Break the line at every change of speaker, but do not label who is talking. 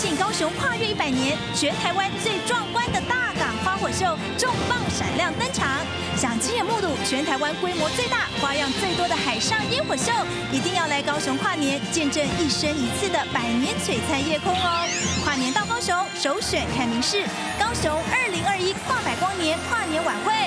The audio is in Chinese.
庆高雄跨越一百年，全台湾最壮观的大港花火秀重磅闪亮登场。想亲眼目睹全台湾规模最大、花样最多的海上烟火秀，一定要来高雄跨年，见证一生一次的百年璀璨夜空哦！跨年到高雄，首选看明市高雄二零二一跨百光年跨年晚会。